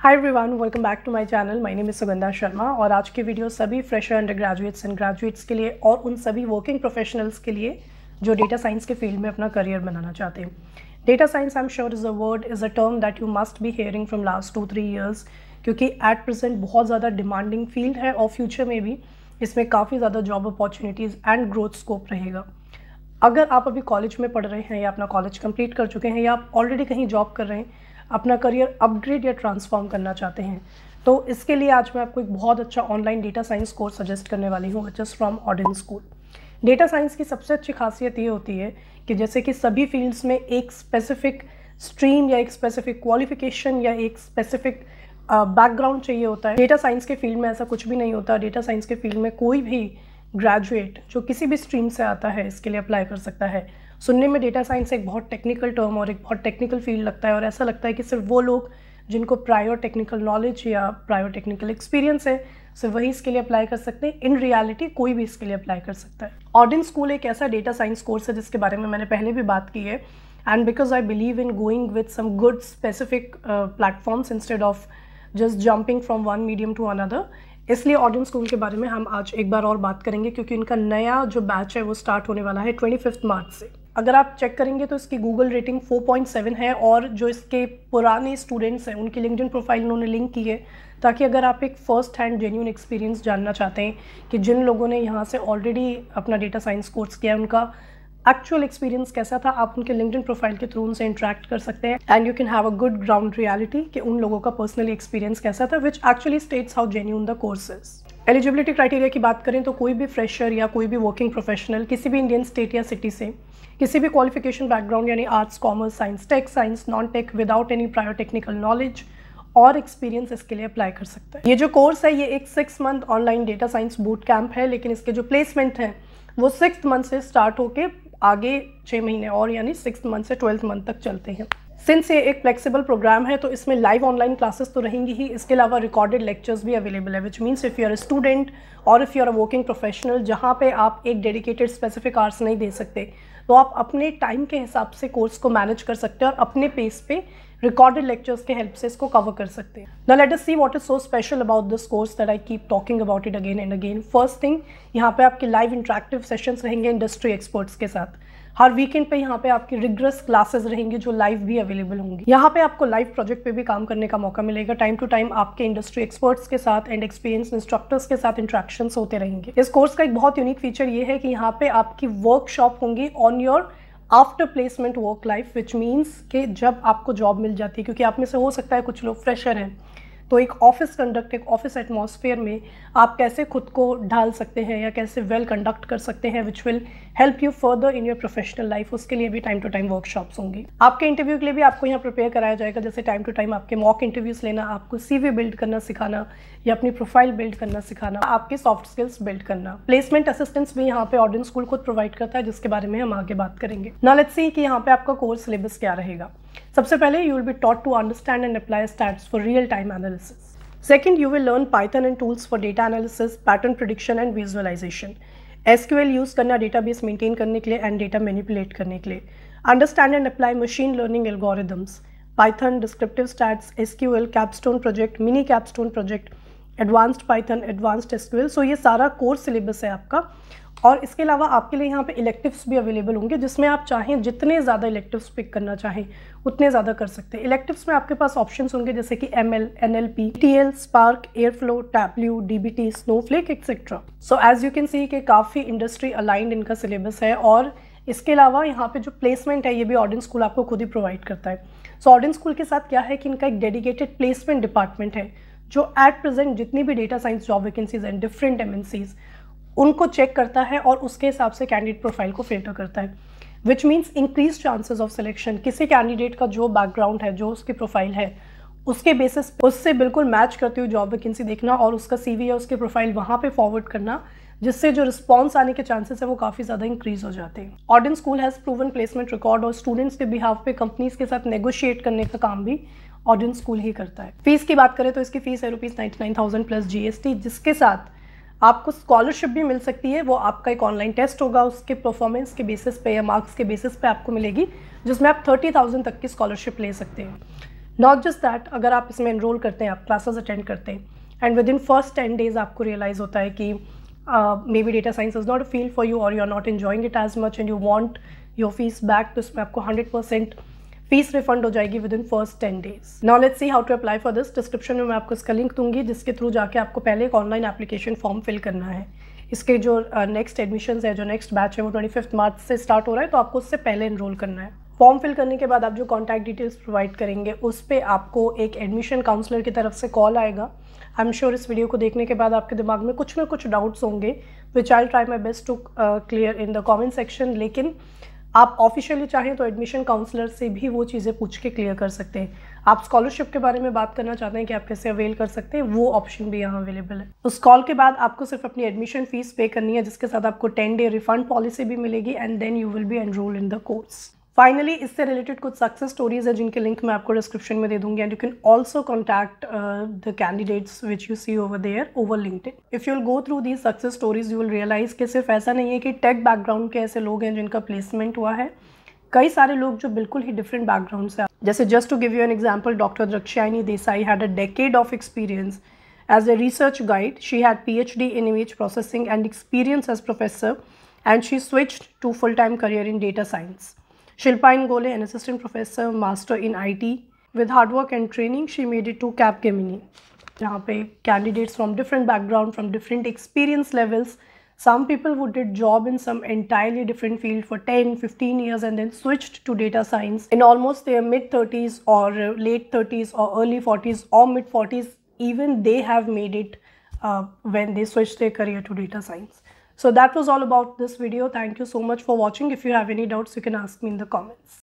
Hi everyone welcome back to my channel my name is Sugandha Sharma और आज की video सभी fresher undergraduates and graduates के लिए और उन सभी वर्किंग प्रोफेशनल्स के लिए जो डेटा साइंस के फ़ील्ड में अपना करियर बनाना चाहते हैं। Data science I am sure is a word is a term that you must be hearing from last two three years क्योंकि एट प्रेजेंट बहुत ज़्यादा डिमांडिंग फ़ील्ड है और फ्यूचर में भी इसमें काफ़ी ज़्यादा job opportunities and growth scope रहेगा। अगर आप अभी कॉलेज में पढ़ रहे हैं या अपना कॉलेज कंप्लीट कर चुके हैं या आप ऑलरेडी कहीं जॉब कर रहे हैं अपना करियर अपग्रेड या ट्रांसफॉर्म करना चाहते हैं। तो इसके लिए आज मैं आपको एक बहुत अच्छा online data science course suggest करने वाली हूँ just from Odin School data science की सबसे अच्छी खासियत ये होती है कि जैसे कि सभी फील्ड्स में एक स्पेसिफिक स्ट्रीम या एक स्पेसिफिक क्वालिफिकेशन या एक स्पेसिफिक बैकग्राउंड चाहिए होता है। डेटा साइंस के फ़ील्ड में ऐसा कुछ भी नहीं होता। डेटा साइंस के फ़ील्ड में कोई भी ग्रेजुएट जो किसी भी स्ट्रीम से आता है, इसके लिए अप्लाई कर सकता है। सुनने में डेटा साइंस एक बहुत टेक्निकल टर्म और एक बहुत टेक्निकल फ़ील्ड लगता है और ऐसा लगता है कि सिर्फ़ वो लोग जिनको प्रायर टेक्निकल नॉलेज या प्रायर टेक्निकल एक्सपीरियंस है, सिर्फ़ वही इसके लिए अप्लाई कर सकते हैं। इन रियलिटी कोई भी इसके लिए अप्लाई कर सकता है। ऑर्डिन स्कूल एक ऐसा डेटा साइंस कोर्स है जिसके बारे में मैंने पहले भी बात की है। And because I believe in going with some good specific platforms instead of just jumping from one medium to another इसलिए ऑडियंस स्कूल के बारे में हम आज एक बार और बात करेंगे, क्योंकि इनका नया जो बैच है वो स्टार्ट होने वाला है ट्वेंटी फिफ्थ मार्च से। अगर आप चेक करेंगे तो इसकी गूगल रेटिंग 4.7 है और जो इसके पुराने स्टूडेंट्स हैं, उनकी लिंकडिन प्रोफ़ाइल उन्होंने लिंक की है, ताकि अगर आप एक फ़र्स्ट हैंड जेन्यून एक्सपीरियंस जानना चाहते हैं कि जिन लोगों ने यहाँ से ऑलरेडी अपना डेटा साइंस कोर्स किया है, उनका एक्चुअल एक्सपीरियंस कैसा था, आप उनके लिंकडिन प्रोफ़ाइल के थ्रू उनसे इंटरेक्ट कर सकते हैं and you can have a good ground reality कि उन लोगों का पर्सनली एक्सपीरियंस कैसा था which actually states how genuine the courses eligibility criteria की बात करें तो कोई भी फ्रेशर या कोई भी वर्किंग प्रोफेशनल किसी भी इंडियन स्टेट या सिटी से, किसी भी क्वालिफिकेशन बैकग्राउंड यानी arts commerce science tech science non tech without any prior technical knowledge और एक्सपीरियंस इसके लिए अप्लाई कर सकता है। ये जो कोर्स है, ये एक six month online data science boot camp है, लेकिन इसके जो प्लेसमेंट है, वो सिक्स मंथ से स्टार्ट होके आगे छः महीने और यानी सिक्स मंथ से ट्वेल्थ मंथ तक चलते हैं। सिंस ये एक फ्लेक्सिबल प्रोग्राम है तो इसमें लाइव ऑनलाइन क्लासेस तो रहेंगी ही। इसके अलावा रिकॉर्डेड लेक्चर्स भी अवेलेबल है which means if you are student और if you are a working professional जहाँ पे आप एक डेडिकेटेड स्पेसिफिक आर्स नहीं दे सकते तो आप अपने टाइम के हिसाब से कोर्स को मैनेज कर सकते हैं और अपने पेस पे रिकॉर्डेड लेक्चर्स के हेल्प से इसको कवर कर सकते हैं। ना let us see what is so special about this course that I keep talking about it again and again first thing यहाँ पे आपके लाइव इंटरेक्टिव सेशंस रहेंगे इंडस्ट्री एक्सपर्ट्स के साथ। हर वीकेंड पे यहाँ पे आपकी रिग्रेस क्लासेस रहेंगी जो लाइव भी अवेलेबल होंगी। यहाँ पे आपको लाइव प्रोजेक्ट पे भी काम करने का मौका मिलेगा। टाइम टू टाइम आपके इंडस्ट्री एक्सपर्ट्स के साथ एंड एक्सपीरियंस इंस्ट्रक्टर्स के साथ इंट्रैक्शन होते रहेंगे। इस कोर्स का एक बहुत यूनिक फीचर ये है कि यहाँ पे आपकी वर्कशॉप होंगी on your after placement work life which means कि जब आपको जॉब मिल जाती है, क्योंकि आप में से हो सकता है कुछ लोग फ्रेशर हैं तो एक ऑफ़िस कंडक्ट एक ऑफ़िस एटमॉस्फेयर में आप कैसे खुद को ढाल सकते हैं या कैसे वेल well कंडक्ट कर सकते हैं which will help you further in your professional life उसके लिए भी टाइम टू टाइम वर्कशॉप्स होंगी। आपके इंटरव्यू के लिए भी आपको यहाँ प्रिपेयर कराया जाएगा, जैसे टाइम टू टाइम आपके मॉक इंटरव्यूज़ लेना, आपको सीवी बिल्ड करना सिखाना, या अपनी प्रोफ़ाइल बिल्ड करना सिखाना, आपके सॉफ्ट स्किल्स बिल्ड करना। प्लेसमेंट असिस्टेंस भी यहाँ पे ऑर्डिन स्कूल खुद प्रोवाइड करता है, जिसके बारे में हम आगे बात करेंगे। ना लेट्स सी कि यहाँ पे आपका कोर्स सिलेबस क्या रहेगा। सबसे पहले you will be taught to understand and apply stats for real time analysis Second, you will learn Python and tools for data analysis, pattern prediction and visualization. SQL use करना database maintain करने के लिए and data manipulate करने के लिए. Understand and apply machine learning algorithms. Python, descriptive stats, SQL, capstone project, mini capstone project, advanced Python advanced SQL so ये सारा course syllabus है आपका और इसके अलावा आपके लिए यहाँ पे इलेक्टिव्स भी अवेलेबल होंगे, जिसमें आप चाहें जितने ज़्यादा इलेक्टिव्स पिक करना चाहें, उतने ज़्यादा कर सकते हैं। इलेक्टिव्स में आपके पास ऑप्शन होंगे, जैसे कि M L N L P T L Spark Airflow Tableau D B T Snowflake etcetera so as you can see कि काफ़ी इंडस्ट्री अलाइंड इनका सिलेबस है और इसके अलावा यहाँ पे जो प्लेसमेंट है, ये भी ऑर्डिन स्कूल आपको खुद ही प्रोवाइड करता है। सो ऑर्डिन स्कूल के साथ क्या है कि इनका एक डेडिकेटेड प्लेसमेंट डिपार्टमेंट है, जो एट प्रेजेंट जितनी भी डेटा साइंस जॉब वैकेंसीज हैं डिफरेंट एम उनको चेक करता है और उसके हिसाब से कैंडिडेट प्रोफ़ाइल को फ़िल्टर करता है which means increase chances of selection किसी कैंडिडेट का जो बैकग्राउंड है, जो उसकी प्रोफ़ाइल है, उसके बेसिस उससे बिल्कुल मैच करते हुए जॉब वैकेंसी देखना और उसका सी या उसके प्रोफ़ाइल वहाँ पे फॉरवर्ड करना, जिससे जो रिस्पॉन्स आने के चांसेस है वो काफ़ी ज़्यादा इंक्रीज हो जाते हैं। Odin School has proven placement record और स्टूडेंट्स के बिहाफ पे कंपनीज़ के साथ नेगोशिएट करने का काम भी ऑर्डिन स्कूल ही करता है। फ़ीस की बात करें तो इसकी फ़ीस है rupees ninety nine thousand plus GST जिसके साथ आपको स्कॉलरशिप भी मिल सकती है, वो आपका एक ऑनलाइन टेस्ट होगा, उसके परफॉर्मेंस के बेसिस पे या मार्क्स के बेसिस पे आपको मिलेगी, जिसमें आप थर्टी थाउज़ेंड तक की स्कॉलरशिप ले सकते हैं। नॉट जस्ट दैट अगर आप इसमें इनरोल करते हैं, आप क्लासेस अटेंड करते हैं and within first ten days आपको रियलाइज़ होता है कि maybe data science is not a field for you और you are not enjoying it as much and you want your fees back तो इसमें आपको हंड्रेड परसेंट फ़ीस रिफंड हो जाएगी within first ten days now let's see how to apply for this description में मैं आपको इसका लिंक दूँगी जिसके थ्रू जाके आपको पहले एक ऑनलाइन एप्लीकेशन फॉर्म फिल करना है. इसके जो नेक्स्ट uh, एडमिशन है जो नेक्स्ट बैच है वो ट्वेंटी फिफ्थ मार्च से स्टार्ट हो रहा है तो आपको उससे पहले इनरोल करना है. फॉर्म फिल करने के बाद आप जो कॉन्टैक्ट डिटेल्स प्रोवाइड करेंगे उस पर आपको एक एडमिशन काउंसलर की तरफ़ से कॉल आएगा. आई एम श्योर इस वीडियो को देखने के बाद आपके दिमाग में कुछ ना कुछ डाउट्स होंगे which I try my best to clear in the comment section लेकिन आप ऑफिशियली चाहें तो एडमिशन काउंसलर से भी वो चीज़ें पूछ के क्लियर कर सकते हैं। आप स्कॉलरशिप के बारे में बात करना चाहते हैं कि आप कैसे अवेल कर सकते हैं, वो ऑप्शन भी यहाँ अवेलेबल है। उस कॉल के बाद आपको सिर्फ़ अपनी एडमिशन फ़ीस पे करनी है, जिसके साथ आपको टेन डे रिफंड पॉलिसी भी मिलेगी and then you will be enrol in the course finally इससे रिलेटेड कुछ सक्सेस स्टोरीज है जिनके लिंक मैं आपको डिस्क्रिप्शन में दे दूँगी and you can also contact the candidates which you see over there over link if you will go through the success stories you will realise कि सिर्फ़ ऐसा नहीं है कि टेक बैकग्राउंड के ऐसे लोग हैं जिनका प्लेसमेंट हुआ है। कई सारे लोग जो बिल्कुल ही डिफरेंट बैकग्राउंड से जैसे just to give you an example doctor Drakshayani Desai had a decade of experience as a As a research guide, she had PhD in image processing and experience as professor, and she switched to full-time career in data science. Shilpa Ingole, an assistant professor, master in IT. With hard work and training, she made it to Capgemini. यहाँ पे candidates from different background, from different experience levels. Some people who did job in some entirely different field for 10, 15 years and then switched to data science in almost their mid 30s or late 30s or early 40s or mid 40s. Even they have made it uh, when they switched their career to data science. So that was all about this video. Thank you so much for watching. If you have any doubts, you can ask me in the comments.